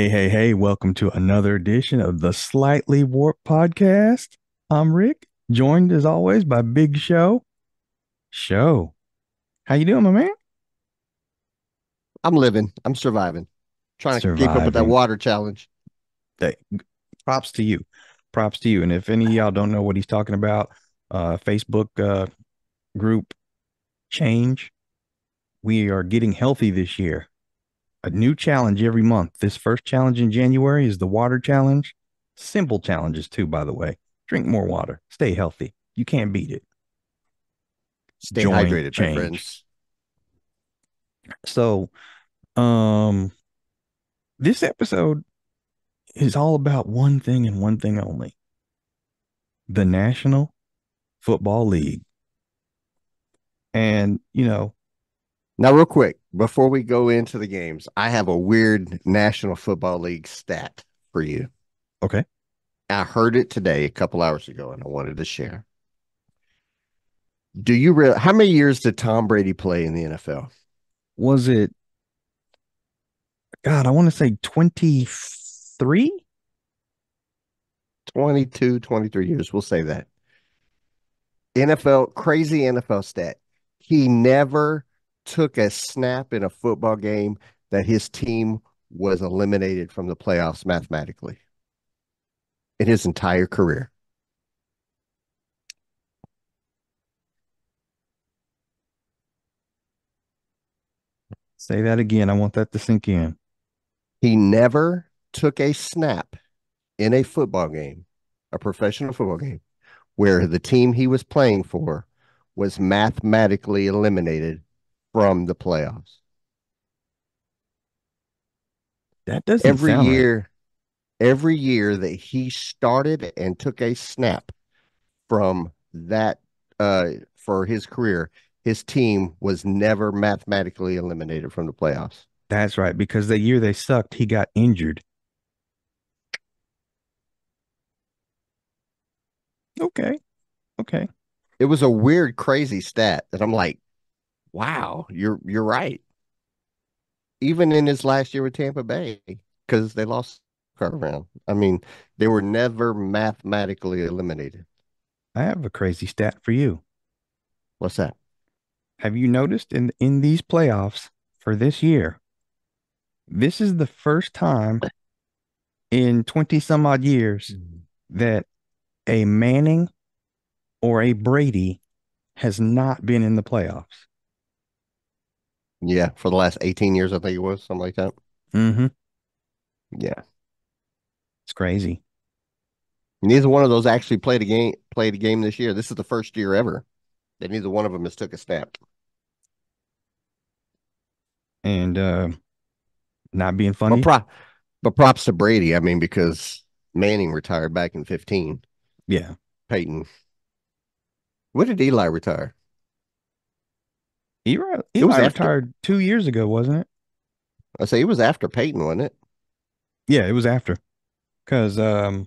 Hey, hey, hey, welcome to another edition of the Slightly Warped Podcast. I'm Rick, joined as always by Big Show. Show. How you doing, my man? I'm living. I'm surviving. Trying to keep up with that water challenge. Hey, props to you. Props to you. And if any of y'all don't know what he's talking about, uh Facebook uh group change. We are getting healthy this year. A new challenge every month. This first challenge in January is the water challenge. Simple challenges too, by the way. Drink more water. Stay healthy. You can't beat it. Stay Join hydrated, change. my friends. So, um, this episode is all about one thing and one thing only the National Football League. And, you know, Now, real quick, before we go into the games, I have a weird National Football League stat for you. okay, I heard it today a couple hours ago and I wanted to share. Do you real how many years did Tom Brady play in the NFL? was it, God, I want to say 23? 22, 23 years. We'll say that. NFL, crazy NFL stat. He never took a snap in a football game that his team was eliminated from the playoffs mathematically in his entire career. Say that again. I want that to sink in. He never took a snap in a football game, a professional football game, where the team he was playing for was mathematically eliminated from the playoffs. That doesn't every sound right. year every year that he started and took a snap from that uh for his career his team was never mathematically eliminated from the playoffs That's right. Because the year they sucked, he got injured. Okay. Okay. it was a weird crazy stat that i'm like wow you're you're right even in his last year with tampa bay because they lost round i mean they were never mathematically eliminated I have a crazy stat for you. what's that Have you noticed in in these playoffs for this year, this is the first time in 20 some odd years that a Manning or a Brady has not been in the playoffs. Yeah for the last 18 years i think it was something like that Mm-hmm. yeah It's crazy. Neither one of those actually played a game played a game this year. This is the first year ever that neither one of them has took a snap. And uh not being But, funny. pro- but props to Brady. I mean, because Manning retired back in 15. yeah. Peyton. When did Eli retire? Eli, It was after- retired two years ago, wasn't it? I say it was after Peyton, wasn't it? Yeah, it was after. Because um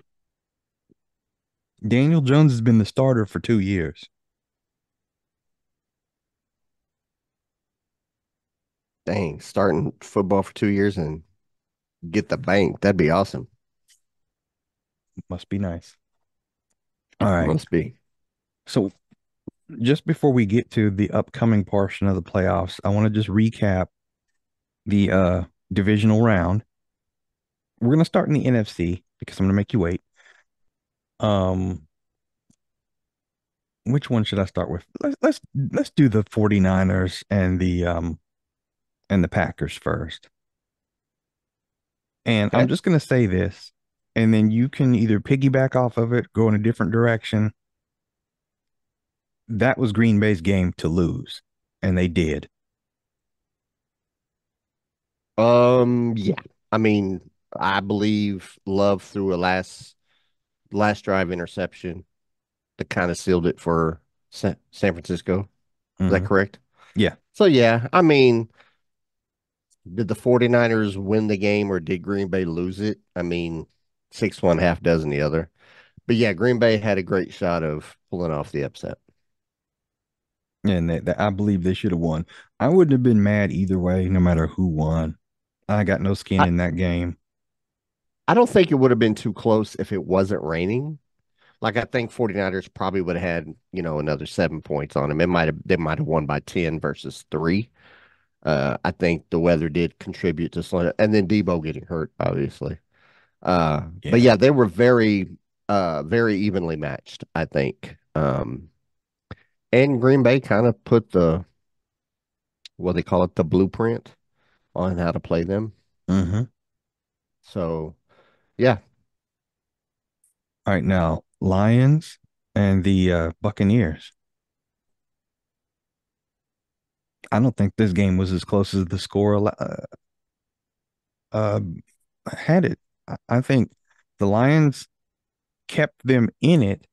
Daniel Jones has been the starter for two years. Dang, starting football for two years and get the bank. That'd be awesome. Must be nice. All right. Must be. So just before we get to the upcoming portion of the playoffs, I want to just recap the uh divisional round. We're going to start in the NFC because I'm going to make you wait. Um which one should I start with? Let's let's let's do the 49ers and the um and the Packers first. And I'm just going to say this and then you can either piggyback off of it, go in a different direction. That was Green Bay's game to lose, and they did. Um, yeah. I mean, I believe Love threw a last last drive interception that kind of sealed it for San, San Francisco. Is that Mhm. correct? Yeah. So yeah, I mean, did the 49ers win the game or did Green Bay lose it? I mean, six one half dozen the other. But yeah, Green Bay had a great shot of pulling off the upset. And that, they- I believe they should have won. I wouldn't have been mad either way, no matter who won. I got no skin I- in that game. I don't think it would have been too close if it wasn't raining. Like I think 49ers probably would have had, you know, another seven points on them. It might have they might have won by 10 versus three. Uh, I think the weather did contribute to slowing it. And then Deebo getting hurt, obviously. Uh, but Yeah. yeah, they were very uh very evenly matched, I think. Um, and Green Bay kind of put the what they call it, the blueprint on how to play them. hmm So yeah, All right, now Lions and the uh, Buccaneers. I don't think this game was as close as the score uh, uh, had it. I think the Lions kept them in it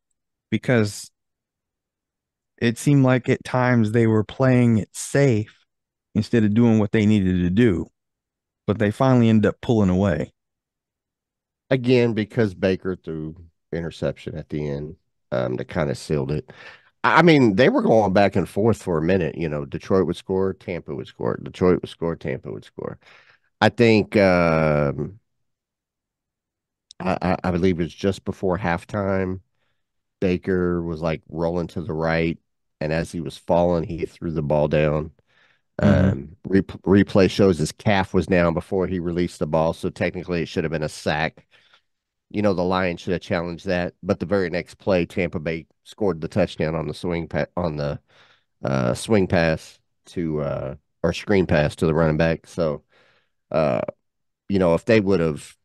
because it seemed like at times they were playing it safe instead of doing what they needed to do. But they finally ended up pulling away. again because Baker threw interception at the end um that kind of sealed it. I mean, they were going back and forth for a minute. You know, Detroit would score, Tampa would score, Detroit would score, Tampa would score. I think um, I, I believe it was just before halftime. Baker was like rolling to the right, and as he was falling, he threw the ball down. hmm Um, re replay shows his calf was down before he released the ball, so technically it should have been a sack. You know, the Lions should have challenged that, but the very next play, Tampa Bay scored the touchdown on the swing pa- on the uh, swing pass to uh, or screen pass to the running back. So, uh, you know, if they would have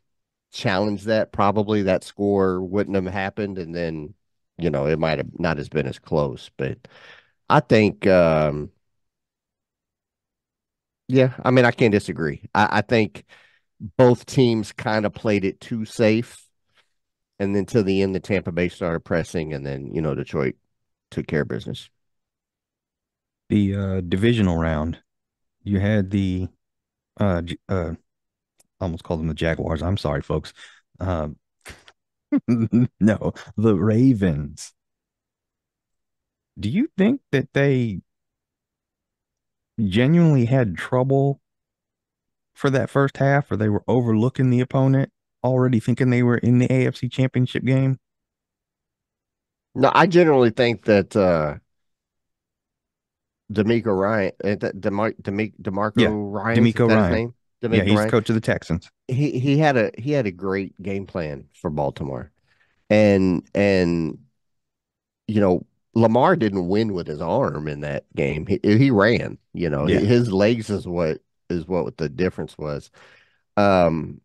challenged that, probably that score wouldn't have happened, and then you know it might have not has been as close. But I think, um, yeah, I mean, I can't disagree. I, I think both teams kind of played it too safe, and then to the end, the Tampa Bay started pressing, and then you know Detroit took care of business. The uh, divisional round, you had the uh, uh, almost called them the Jaguars. I'm sorry, folks. Um, no, the Ravens. Do you think that they genuinely had trouble for that first half, or they were overlooking the opponent, already thinking they were in the AFC Championship game? No, I generally think that uh DeMeco Ryan, uh, De, DeMar, Demi, Yeah, DeMarco Ryan, DeMeco that Ryan. name? Yeah, he's coach of the Texans. He he had a he had a great game plan for Baltimore, and and you know Lamar didn't win with his arm in that game. He he ran. You know Yeah. his legs is what is what the difference was. Um,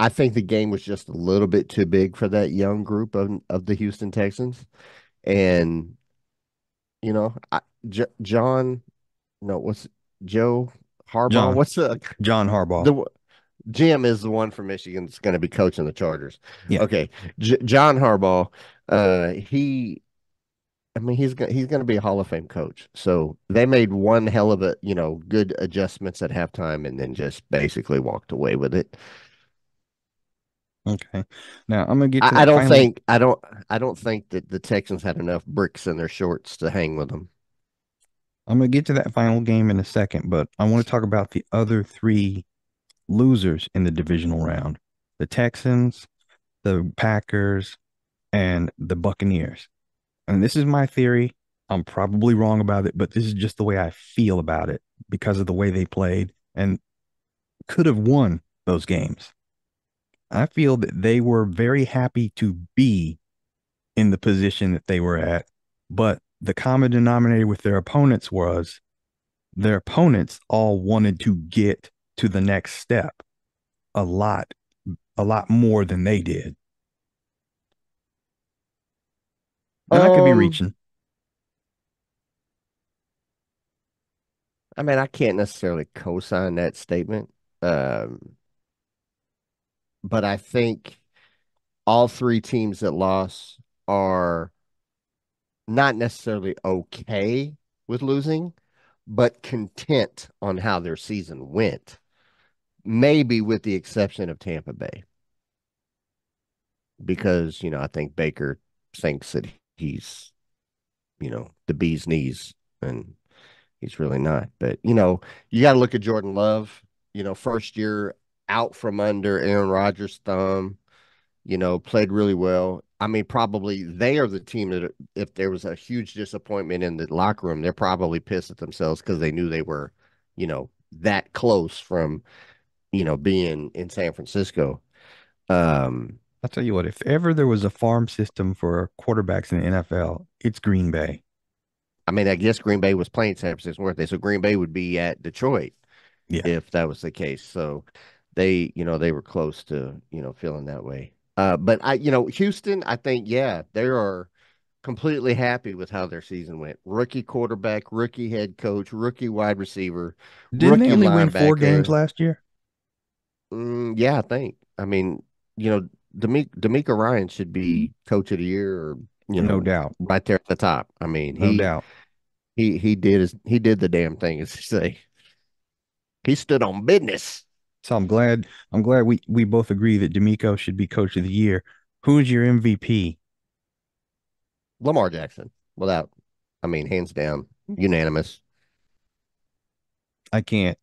I think the game was just a little bit too big for that young group of of the Houston Texans, and you know I, J John. No, what's Joe Harbaugh? John, What's the John Harbaugh. the Jim is the one from Michigan that's going to be coaching the Chargers. Yeah. Okay, J John Harbaugh. Uh, he, I mean, he's go- he's going to be a Hall of Fame coach. So they made one hell of a, you know, good adjustments at halftime, and then just basically walked away with it. Okay. Now I'm gonna get to I, I don't final. think I don't I don't think that the Texans had enough bricks in their shorts to hang with them. I'm gonna get to that final game in a second, but I want to talk about the other three losers in the divisional round: the Texans, the Packers, and the Buccaneers. And this is my theory. I'm probably wrong about it, but this is just the way I feel about it because of the way they played and could have won those games. I feel that they were very happy to be in the position that they were at, but the common denominator with their opponents was their opponents all wanted to get to the next step a lot, a lot more than they did. And I could be Um, reaching. I mean, I can't necessarily co-sign that statement. Um, but I think all three teams that lost are not necessarily okay with losing, but content on how their season went. Maybe with the exception of Tampa Bay, because, you know, I think Baker thinks that he's, you know, the bee's knees, and he's really not. But, you know, you got to look at Jordan Love. You know, first year out from under Aaron Rodgers' thumb. You know, played really well. I mean, probably they are the team that if there was a huge disappointment in the locker room, they're probably pissed at themselves because they knew they were, you know, that close from, you know, being in San Francisco. Um, I'll tell you what, if ever there was a farm system for quarterbacks in the NFL, it's Green Bay. I mean, I guess Green Bay was playing San Francisco, weren't they? So Green Bay would be at Detroit Yeah. if that was the case. So they, you know, they were close to, you know, feeling that way. Uh, but I, you know, Houston, I think, yeah, they are completely happy with how their season went. Rookie quarterback, rookie head coach, rookie wide receiver, Didn't they only win four games last year? Mm, yeah, I think. I mean, you know, DeMeco Ryan should be coach of the year or, you know, No doubt. right there at the top. I mean, No he doubt. he he did his he did the damn thing, as they say. He stood on business. So I'm glad I'm glad we we both agree that DeMeco should be coach of the year. Who's your MVP? Lamar Jackson, without, I mean, hands down, unanimous. I can't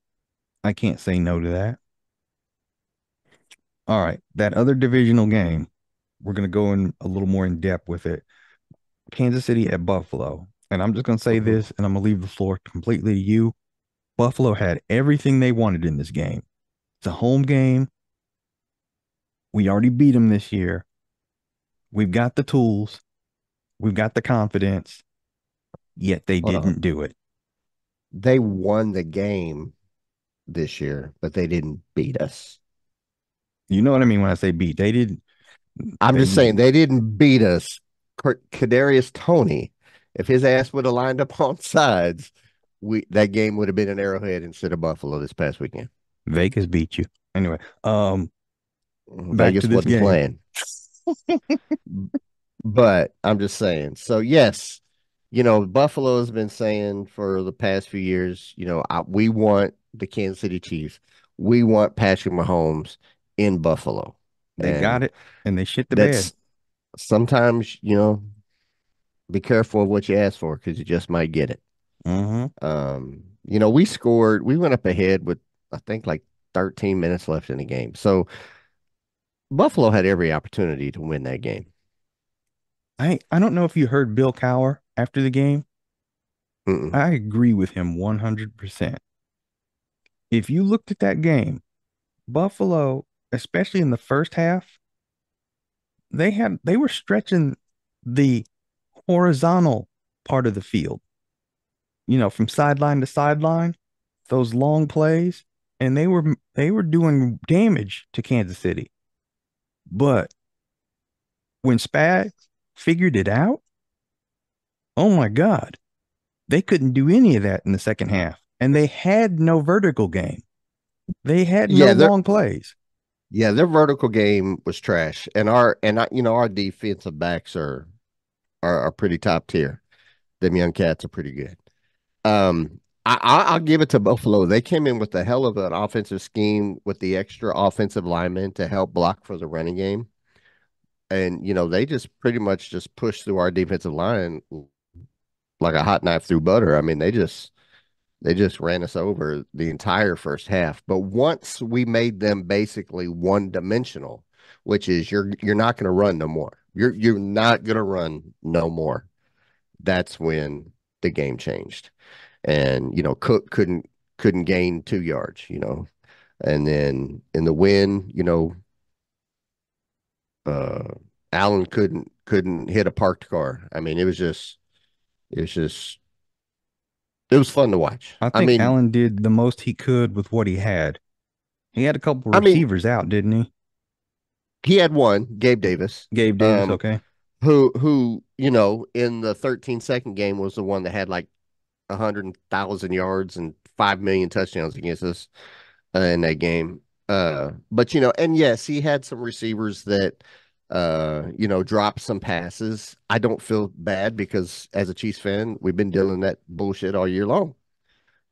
I can't say no to that. All right, that other divisional game, we're gonna go in a little more in depth with it. Kansas City at Buffalo. And I'm just gonna say Mhm. this, and I'm gonna leave the floor completely to you. Buffalo had everything they wanted in this game. It's a home game. We already beat them this year. We've got the tools. We've got the confidence. Yet they Hold didn't do it. They won the game this year, but they didn't beat us. You know what I mean when I say beat. They didn't. I'm they- just saying they didn't beat us. Kadarius Toney, if his ass would have lined up on sides, we that game would have been an Arrowhead instead of Buffalo this past weekend. Vegas beat you. Anyway, um, Back Vegas wasn't game. playing. but I'm just saying. So yes, you know, Buffalo has been saying for the past few years, you know, I, we want the Kansas City Chiefs. We want Patrick Mahomes in Buffalo. they got it and they shit the bed. sometimes, you know, be careful of what you ask for because you just might get it. hmm Um, you know, we scored, we went up ahead with I think like 13 minutes left in the game. So Buffalo had every opportunity to win that game. I I don't know if you heard Bill Cowher after the game. Mm-mm. I agree with him 100%. If you looked at that game, Buffalo, especially in the first half, they had they were stretching the horizontal part of the field. You know, from sideline to sideline, those long plays, and they were they were doing damage to Kansas City. But when Spags figured it out, oh my God, they couldn't do any of that in the second half. And they had no vertical game. They had no Yeah, long plays. Yeah, their vertical game was trash, and our and I, you know our defensive backs are are, are pretty top tier. Them young cats are pretty good. Um, I, I I'll give it to Buffalo. They came in with a hell of an offensive scheme with the extra offensive linemen to help block for the running game, and you know they just pretty much just pushed through our defensive line like a hot knife through butter. I mean, they just they just ran us over the entire first half. But once we made them basically one dimensional, which is you're you're not going to run no more. You're you're not going to run no more. That's when the game changed. And you know, Cook couldn't couldn't gain 2 yards, you know. And then in the win, you know, uh Allen couldn't couldn't hit a parked car. I mean, it was just it was just it was fun to watch. I think mean, Allen did the most he could with what he had. He had a couple I mean- receivers out, didn't he? he had one, Gabe Davis, Gabe Davis, Um, okay. who who you know in the 13 second game was the one that had like a hundred thousand yards and five million touchdowns against us uh, in that game. Uh, but you know, and yes, he had some receivers that uh, you know dropped some passes. I don't feel bad because as a Chiefs fan, we've been dealing that bullshit all year long.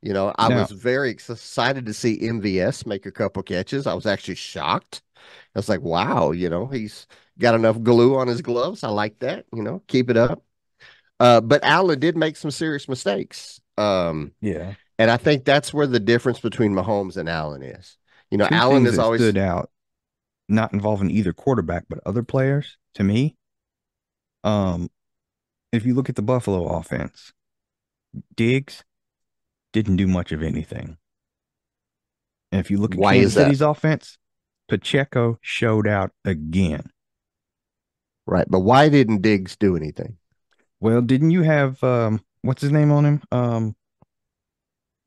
You know, I Now- was very excited to see MVS make a couple catches. I was actually shocked. I was like, wow, you know, he's got enough glue on his gloves. I like that. You know, keep it up. Uh, but Allen did make some serious mistakes. Um, Yeah. and I think that's where the difference between Mahomes and Allen is. You know, Two Allen is always stood out, not involving either quarterback, but other players to me. Um, if you look at the Buffalo offense, Diggs didn't do much of anything. And if you look at Why Kansas? City's offense, Pacheco showed out again. right. But why didn't Diggs do anything? Well, didn't you have um what's his name on him? Um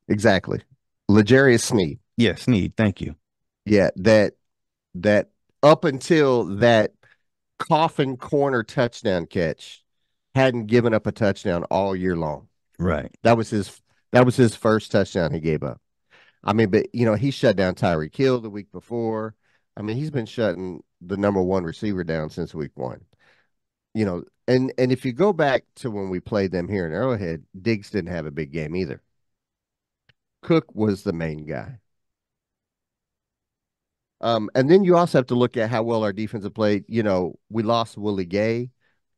Exactly. L'Jarius Sneed. yeah, Sneed, thank you. Yeah, that that up until that coffin corner touchdown catch hadn't given up a touchdown all year long. Right. That was his that was his first touchdown he gave up. I mean, but you know, he shut down Tyreek Hill the week before. I mean, he's been shutting the number one receiver down since week one. You know, and and if you go back to when we played them here in Arrowhead, Diggs didn't have a big game either. Cook was the main guy. Um, and then you also have to look at how well our defense played. You know, we lost Willie Gay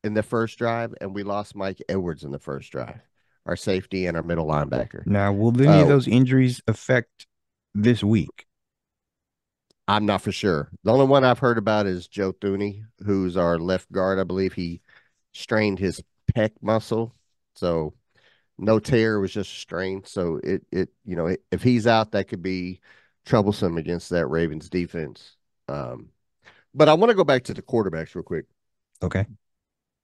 in the first drive, and we lost Mike Edwards in the first drive, our safety and our middle linebacker. Now, will any of Oh. those injuries affect this week? I'm not for sure. The only one I've heard about is Joe Thuney, who's our left guard. I believe he strained his pec muscle. So no tear, was just strained. So it it you know, if he's out, that could be troublesome against that Ravens defense. Um, but I want to go back to the quarterbacks real quick Okay.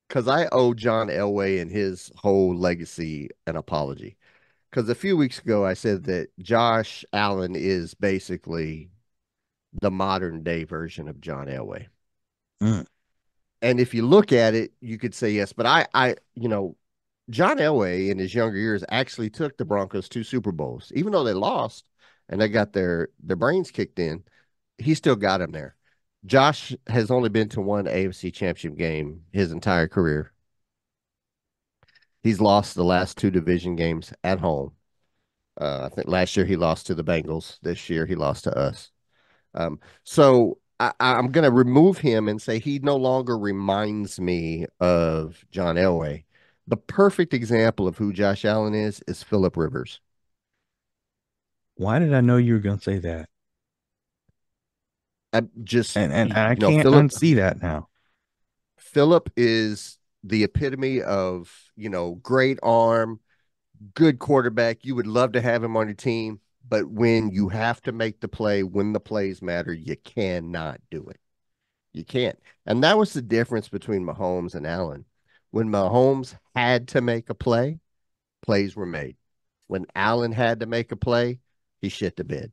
because I owe John Elway and his whole legacy an apology. Because a few weeks ago, I said that Josh Allen is basically the modern day version of John Elway. Mm. And if you look at it, you could say yes. But I, I, you know, John Elway in his younger years actually took the Broncos to Super Bowls, even though they lost and they got their their brains kicked in. He still got them there. Josh has only been to one AFC championship game his entire career. He's lost the last two division games at home. Uh, I think last year he lost to the Bengals. This year he lost to us. Um, so I, I'm going to remove him and say he no longer reminds me of John Elway. The perfect example of who Josh Allen is is Philip Rivers. Why did I know you were going to say that? I just And and I you know, can't unsee that now. Philip is the epitome of you know great arm, good quarterback. You would love to have him on your team, but when you have to make the play, when the plays matter, you cannot do it. You can't. And that was the difference between Mahomes and Allen. When Mahomes had to make a play, plays were made. When Allen had to make a play, he shit the bed.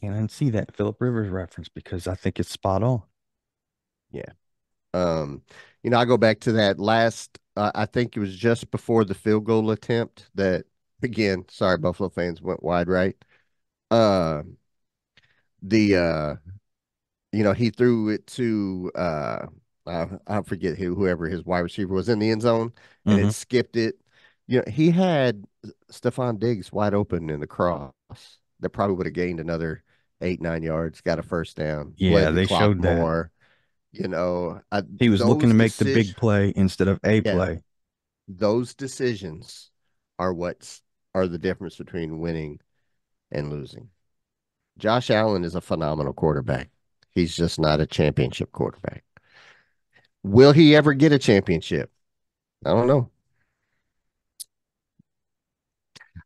Can't unsee that Philip Rivers reference because I think it's spot on. Yeah. Um, you know, I go back to that last. Uh, I think it was just before the field goal attempt that, again, sorry, Buffalo fans went wide right. Uh, the uh, you know, he threw it to uh, I, I forget who whoever his wide receiver was in the end zone, and Mhm. it skipped it. You know, he had Stefon Diggs wide open in the cross. That probably would have gained another eight nine yards, got a first down. Yeah, the they clock showed that. more. You know, I, He was looking to make the big play instead of a Yeah. play. those decisions are what's are the difference between winning and losing. Josh Allen is a phenomenal quarterback. He's just not a championship quarterback. Will he ever get a championship? I don't know.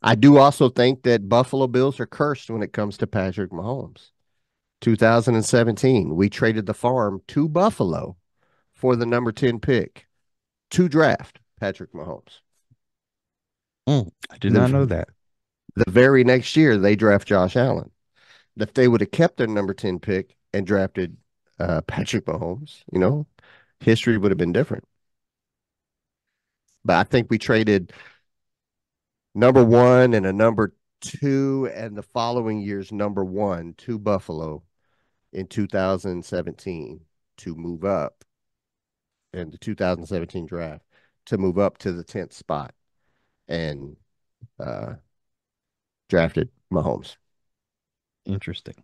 I do also think that Buffalo Bills are cursed when it comes to Patrick Mahomes. 2017, we traded the farm to Buffalo for the number 10 pick to draft Patrick Mahomes. Mm, I did not know that. The very next year, they draft Josh Allen. If they would have kept their number 10 pick and drafted uh, Patrick Mahomes, you know, history would have been different. But I think we traded number one and a number two, and the following year's number one to Buffalo in 2017 to move up in the 2017 draft to move up to the 10th spot and uh, drafted Mahomes. Interesting.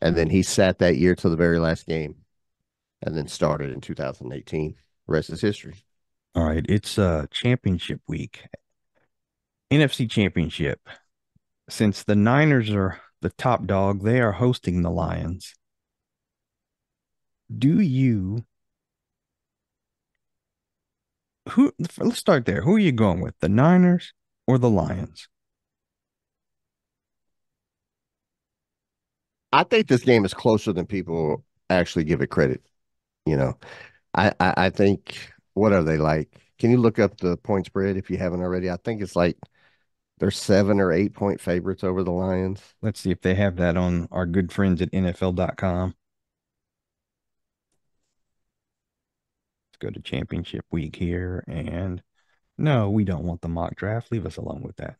And then he sat that year till the very last game and then started in 2018. Rest is history. All right, it's uh championship week. NFC championship. since the Niners are the top dog, they are hosting the Lions. Do you who let's start there. Who are you going with? The Niners or the Lions? I think this game is closer than people actually give it credit. You know, I, I, I think what are they like? Can you look up the point spread if you haven't already? I think it's like they're seven or eight point favorites over the Lions. Let's see if they have that on our good friends at NFL.com. Let's go to championship week here. And no, we don't want the mock draft. Leave us alone with that.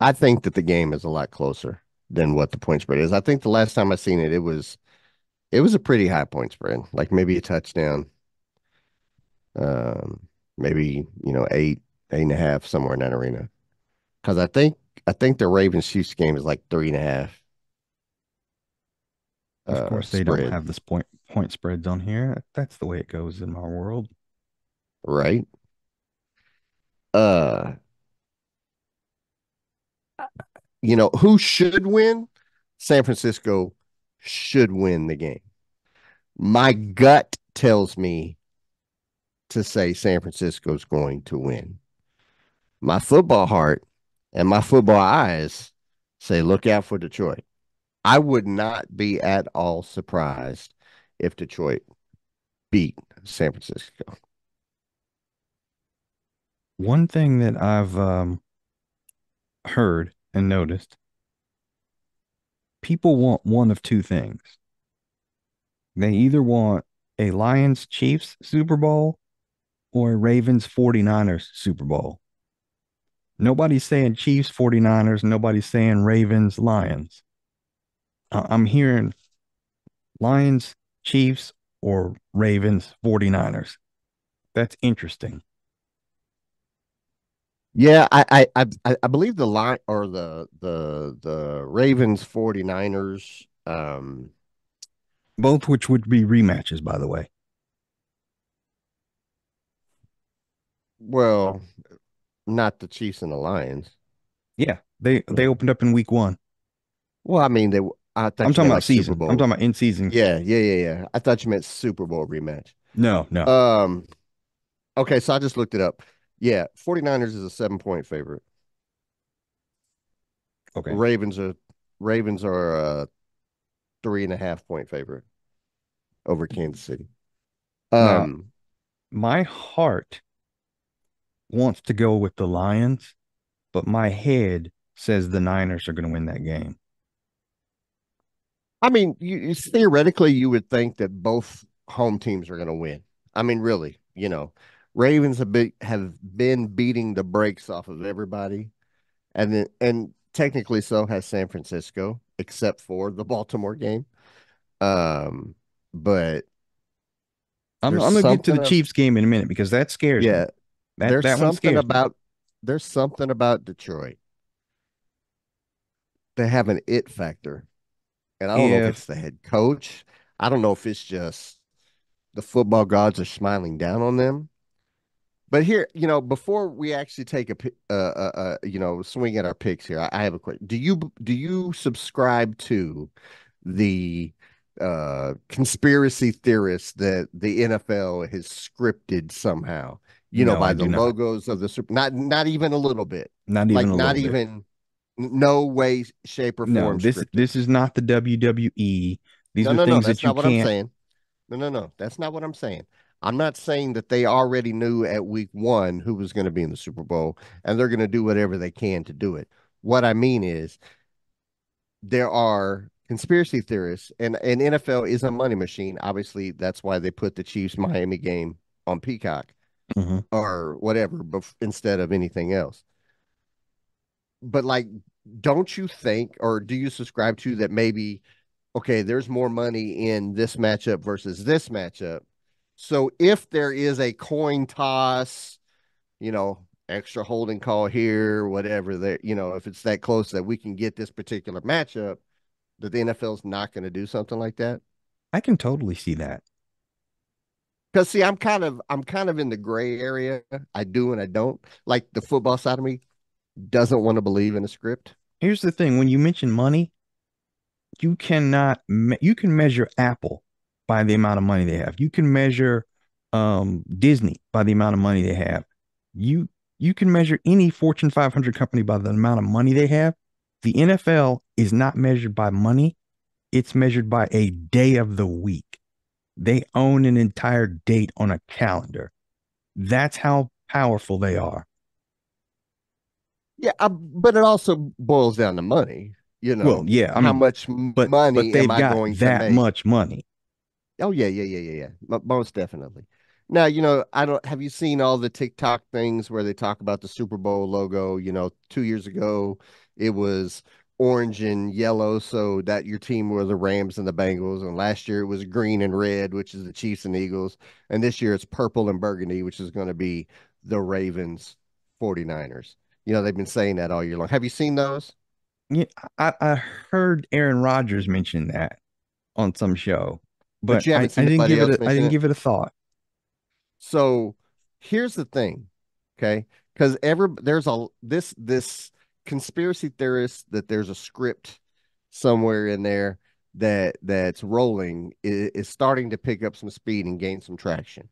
I think that the game is a lot closer than what the point spread is. I think the last time I seen it, it was it was a pretty high point spread, like maybe a touchdown. Um, maybe, you know, eight, eight and a half, somewhere in that arena. Because I think I think the Ravens Chiefs game is like three and a half. Of uh, course, they spread. don't have this point point spreads on here. That's the way it goes in our world, right? Uh, you know, who should win? San Francisco should win the game. My gut tells me to say San Francisco's going to win. My football heart and my football eyes say look out for Detroit. I would not be at all surprised if Detroit beat San Francisco. One thing that I've um, heard and noticed people want one of two things. They either want a Lions Chiefs Super Bowl or a Ravens 49ers Super Bowl. Nobody's saying Chiefs 49ers, nobody's saying Ravens Lions. I'm hearing Lions Chiefs or Ravens 49ers. That's interesting. Yeah, I I I, I believe the line or the the the Ravens 49ers um both which would be rematches by the way. Well, not the Chiefs and the Lions. Yeah, they they opened up in week 1. Well, I mean they I I'm talking about like season. I'm talking about in season. Yeah, yeah, yeah, yeah. I thought you meant Super Bowl rematch. No, no. Um okay, so I just looked it up. Yeah, 49ers is a seven point favorite. Okay. Ravens are Ravens are a three and a half point favorite over Kansas City. Um now, my heart wants to go with the Lions, but my head says the Niners are going to win that game. I mean, you, theoretically, you would think that both home teams are going to win. I mean, really, you know, Ravens have been have been beating the brakes off of everybody, and then and technically so has San Francisco, except for the Baltimore game. Um, but I'm, I'm gonna get to the Chiefs game in a minute because that scares yeah, me. That, there's that something about me. there's something about Detroit. They have an it factor, and I don't know if it's the head coach. I don't know if it's just the football gods are smiling down on them but here, you know, before we actually take a, uh, uh, uh, you know, swing at our picks here, I, I have a question. Do you do you subscribe to the uh conspiracy theorists that the NFL has scripted somehow? You no, know, by I the logos not. of the super, not not even a little bit, not even like not even bit. no way, shape, or form. No, this scripted. this is not the WWE. These no, are no, things no, that you can't. I'm saying. No, no, no, that's not what I'm saying. I'm not saying that they already knew at week one who was going to be in the Super Bowl and they're going to do whatever they can to do it. What I mean is there are conspiracy theorists and, and NFL is a money machine. Obviously, that's why they put the Chiefs Miami game on Peacock mm-hmm. or whatever bef- instead of anything else. But like, don't you think, or do you subscribe to that maybe, okay, there's more money in this matchup versus this matchup so if there is a coin toss, you know, extra holding call here, whatever that, you know, if it's that close that we can get this particular matchup, that the NFL's not going to do something like that. I can totally see that. Because see, I'm kind of I'm kind of in the gray area. I do and I don't. Like the football side of me doesn't want to believe in a script. Here's the thing: when you mention money, you cannot me- you can measure Apple by the amount of money they have. You can measure um, Disney by the amount of money they have. You you can measure any Fortune 500 company by the amount of money they have. The NFL is not measured by money; it's measured by a day of the week. They own an entire date on a calendar. That's how powerful they are. Yeah, I, but it also boils down to money. You know, Well, yeah, I how mean, much but money but they've am I got that make? much money. Oh yeah, yeah, yeah, yeah, yeah. Mo- Most definitely. Now, you know, I don't have you seen all the TikTok things where they talk about the Super Bowl logo? You know, two years ago it was orange and yellow, so that your team were the Rams and the Bengals, and last year it was green and red, which is the Chiefs and Eagles, and this year it's purple and burgundy, which is going to be the Ravens 49ers. You know, they've been saying that all year long. Have you seen those? Yeah, I, I heard Aaron Rodgers mention that on some show, But but you I, I haven't seen didn't anybody give it a, I didn't it? give it a thought. So here's the thing, okay? Because ever there's a this this conspiracy theorist that there's a script somewhere in there that that's rolling is, is starting to pick up some speed and gain some traction.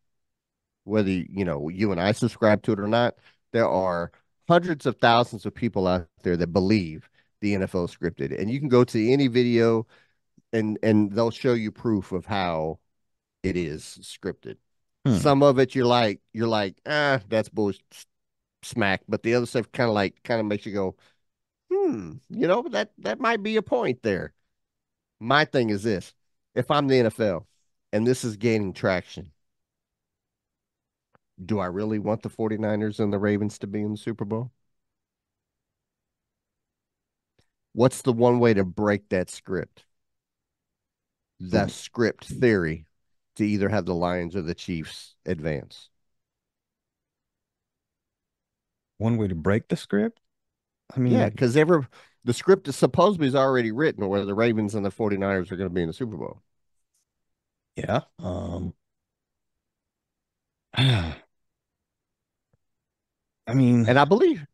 Whether you know you and I subscribe to it or not, there are hundreds of thousands of people out there that believe the NFL scripted, and you can go to any video and and they'll show you proof of how it is scripted. Hmm. Some of it you're like you're like ah that's bull smack, but the other stuff kind of like kind of makes you go hmm you know that that might be a point there. My thing is this: if I'm the NFL and this is gaining traction, do I really want the 49ers and the Ravens to be in the Super Bowl? What's the one way to break that script? The script theory to either have the Lions or the Chiefs advance. One way to break the script. I mean, Yeah, because ever the script is supposedly is already written where the Ravens and the 49ers are going to be in the Super Bowl. yeah. Um, I mean, And I believe,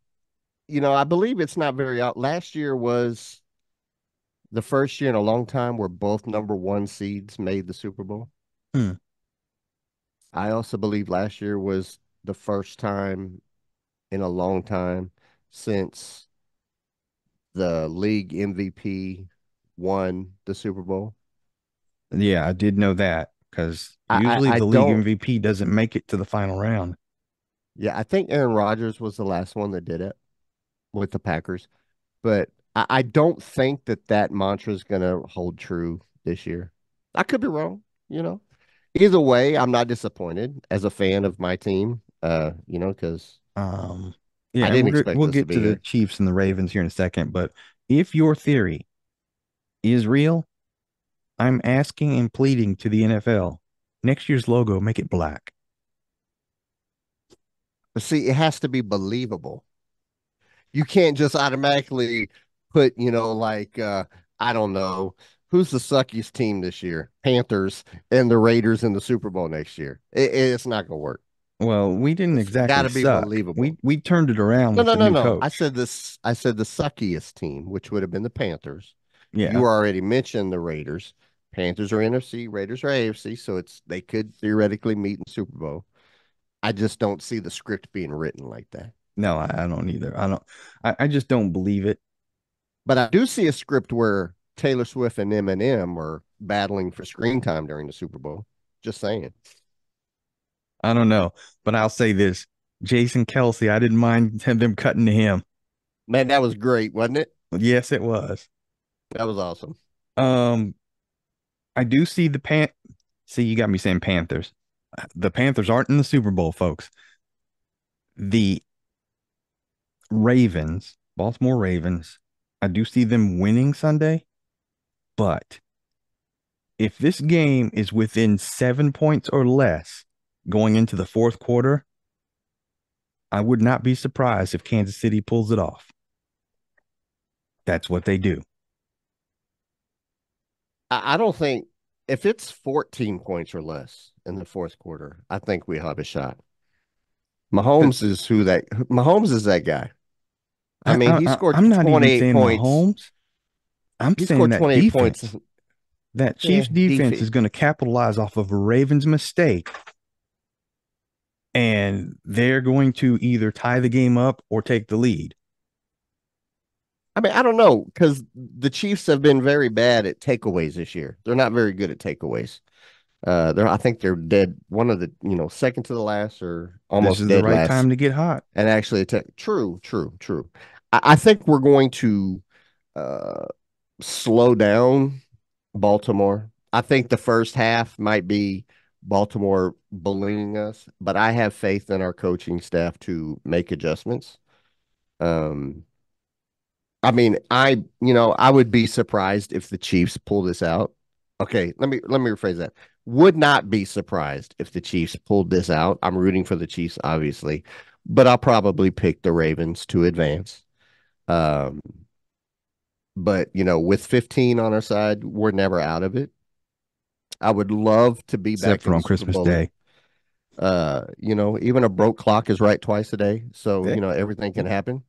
you know, I believe it's not very out. Last year was the first year in a long time where both number one seeds made the Super Bowl. Hmm. I also believe last year was the first time in a long time since the league MVP won the Super Bowl. yeah, I did know that because I- I- usually I the league MVP doesn't make it to the final round. Yeah, I think Aaron Rodgers was the last one that did it with the Packers, but I, I don't think that that mantra is going to hold true this year. I could be wrong, you know. Either way, I'm not disappointed as a fan of my team, uh, you know, because Um, yeah, we'll, we'll this to get to the. Chiefs and the Ravens here in a second, but if your theory is real, I'm asking and pleading to the NFL next year's logo, make it black. But see, it has to be believable. You can't just automatically put, you know, like uh, I don't know, who's the suckiest team this year? Panthers and the Raiders in the Super Bowl next year. It, it's not gonna work. Well, we didn't It's exactly gotta be suck. believable. We we turned it around No, no, no, no. coach. I said this. I said the suckiest team, which would have been the Panthers. yeah, You already mentioned the Raiders. Panthers are NFC, Raiders are AFC, so it's they could theoretically meet in Super Bowl. I just don't see the script being written like that. no, I, I don't either. I don't. I, I just don't believe it. But I do see a script where Taylor Swift and Eminem are battling for screen time during the Super Bowl. Just saying. I don't know, but I'll say this: Jason Kelce, I didn't mind them cutting to him. Man, that was great, wasn't it? Yes, it was. That was awesome. Um, I do see the pan. See, you got me saying Panthers. The Panthers aren't in the Super Bowl, folks. The Ravens, Baltimore Ravens, I do see them winning Sunday, but if this game is within seven points or less going into the fourth quarter, I would not be surprised if Kansas City pulls it off. That's what they do. I, don't think if it's 14 points or less in the fourth quarter, I think we have a shot. Mahomes is who that Mahomes is that guy. I mean, he scored I'm not 28 even points. Mahomes. I'm he saying that defense, points. That Chiefs yeah, defense, defense is going to capitalize off of a Ravens mistake. And they're going to either tie the game up or take the lead. I mean, I don't know because the Chiefs have been very bad at takeaways this year. They're not very good at takeaways. Uh, they're I think they're dead. One of the you know second to the last or almost. This is the right last. time to get hot. And actually, attack. True, true, true. I, think we're going to uh, slow down Baltimore. I think the first half might be Baltimore bullying us, but I have faith in our coaching staff to make adjustments. Um, I mean, I you know I would be surprised if the Chiefs pull this out. Okay, let me let me rephrase that. Would not be surprised if the Chiefs pulled this out. I'm rooting for the Chiefs, obviously, but I'll probably pick the Ravens to advance. Um, but you know, with 15 on our side, we're never out of it. I would love to be Except back for on Christmas Day. Uh, you know, even a broke clock is right twice a day, so yeah. you know everything can happen.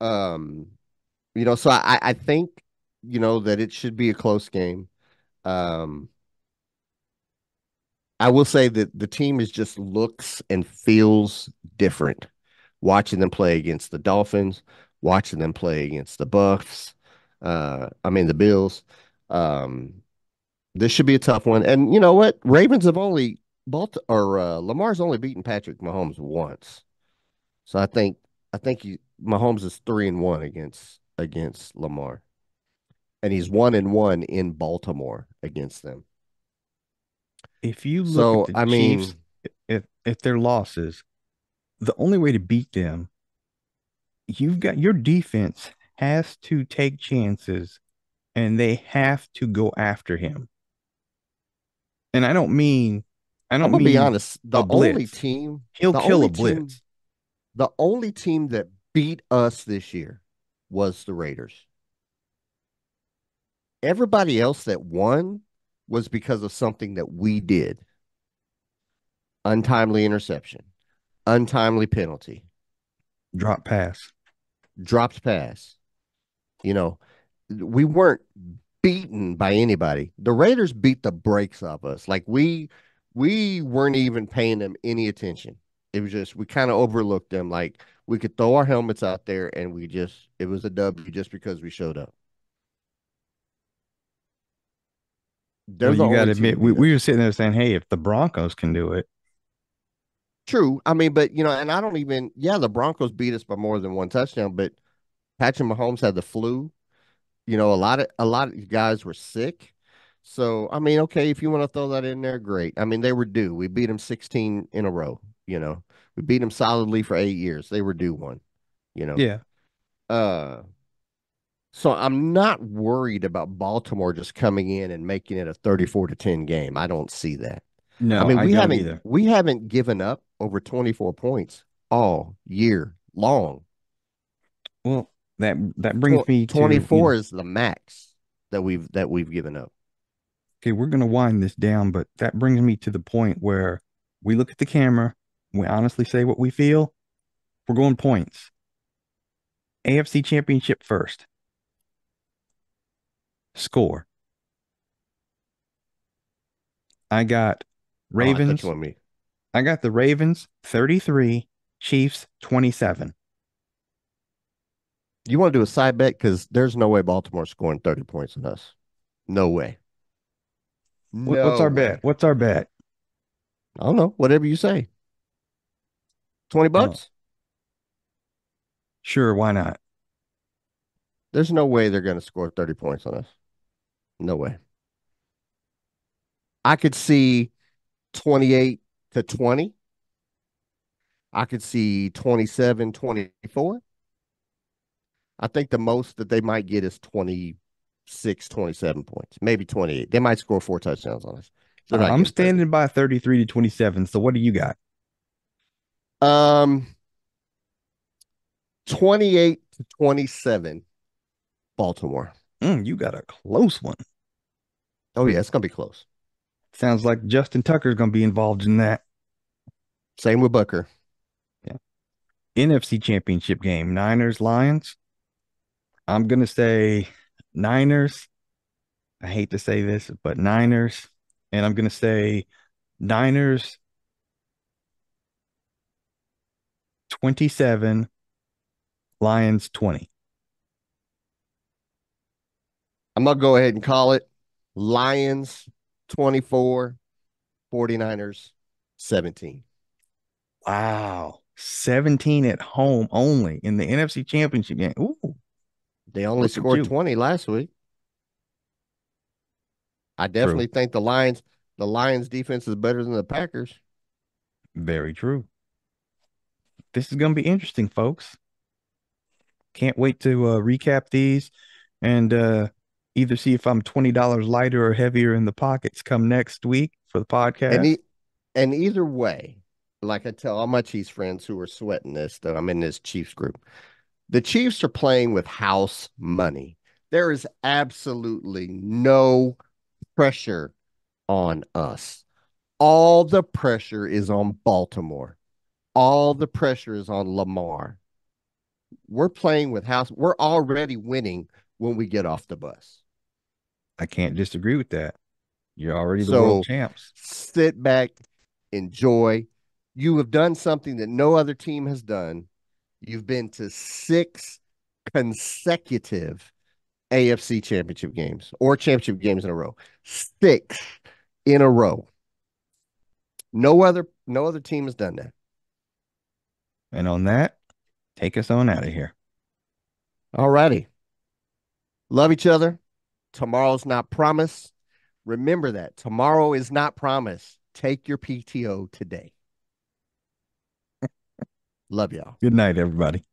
Um, you know, so I, I think, you know, that it should be a close game. Um, I will say that the team is just looks and feels different watching them play against the Dolphins, watching them play against the Buffs. Uh, I mean the Bills. Um, this should be a tough one. And you know what? Ravens have only Balt or uh, Lamar's only beaten Patrick Mahomes once. So I think I think he, Mahomes is three and one against against Lamar. And he's one and one in Baltimore against them. If you look so, at the I Chiefs, mean, if if their losses, the only way to beat them, you've got your defense has to take chances and they have to go after him. And I don't mean I don't I'm gonna be honest. The only team he'll kill a blitz. Team, the only team that beat us this year was the Raiders. Everybody else that won was because of something that we did untimely interception, untimely penalty, drop pass, dropped pass. You know, we weren't beaten by anybody. The Raiders beat the brakes off us. Like we we weren't even paying them any attention. It was just we kind of overlooked them. Like we could throw our helmets out there and we just it was a W just because we showed up. well, you got to admit, we, we were sitting there saying, "Hey, if the Broncos can do it." True. I mean, but you know, and I don't even. Yeah, the Broncos beat us by more than one touchdown, but Patrick Mahomes had the flu. You know, a lot of a lot of guys were sick. So I mean, okay, if you want to throw that in there, great. I mean, they were due. We beat them 16 in a row. You know, we beat them solidly for eight years. They were due one, you know. Yeah. Uh so I'm not worried about Baltimore just coming in and making it a 34 to 10 game. I don't see that. No, I mean we I haven't either. we haven't given up over 24 points all year long. Well, that that brings me 24 to, is the max that we've that we've given up. Okay, we're gonna wind this down, but that brings me to the point where we look at the camera we honestly say what we feel, we're going points. AFC Championship first. Score. I got Ravens. Oh, I, me. I got the Ravens 33, Chiefs 27. You want to do a side bet? Because there's no way Baltimore's scoring 30 points on us. No way. No What's our bet? What's our bet? I don't know. Whatever you say. 20 bucks? Oh. Sure, why not? There's no way they're going to score 30 points on us. No way. I could see 28 to 20. I could see 27, 24. I think the most that they might get is 26, 27 points, maybe 28. They might score four touchdowns on us. I'm standing 30. by 33 to 27. So what do you got? Um, 28 to 27, Baltimore. Mm, you got a close one. Oh, yeah, it's going to be close. Sounds like Justin Tucker's going to be involved in that. Same with Butker. Yeah. NFC Championship game, Niners, Lions. I'm going to say Niners. I hate to say this, but Niners. And I'm going to say Niners 27, Lions 20. I'm going to go ahead and call it Lions 24, 49ers 17. Wow. 17 at home only in the NFC Championship game. Ooh. They only scored 20 last week. I definitely true. think the Lions the Lions defense is better than the Packers. Very true. This is going to be interesting, folks. Can't wait to uh, recap these and uh, either see if I'm $20 lighter or heavier in the pockets come next week for the podcast. And, e- and either way, like I tell all my Chiefs friends who are sweating this, though I'm in this Chiefs group, the Chiefs are playing with house money. There is absolutely no pressure on us. All the pressure is on Baltimore. All the pressure is on Lamar. We're playing with house. We're already winning when we get off the bus. I can't disagree with that. You're already the so, world champs. Sit back, enjoy. You have done something that no other team has done. You've been to six consecutive AFC championship games or championship games in a row. Six in a row. No other no other team has done that. And on that, take us on out of here. All righty. Love each other. Tomorrow's not promised. Remember that. Tomorrow is not promised. Take your PTO today. Love y'all. Good night, everybody.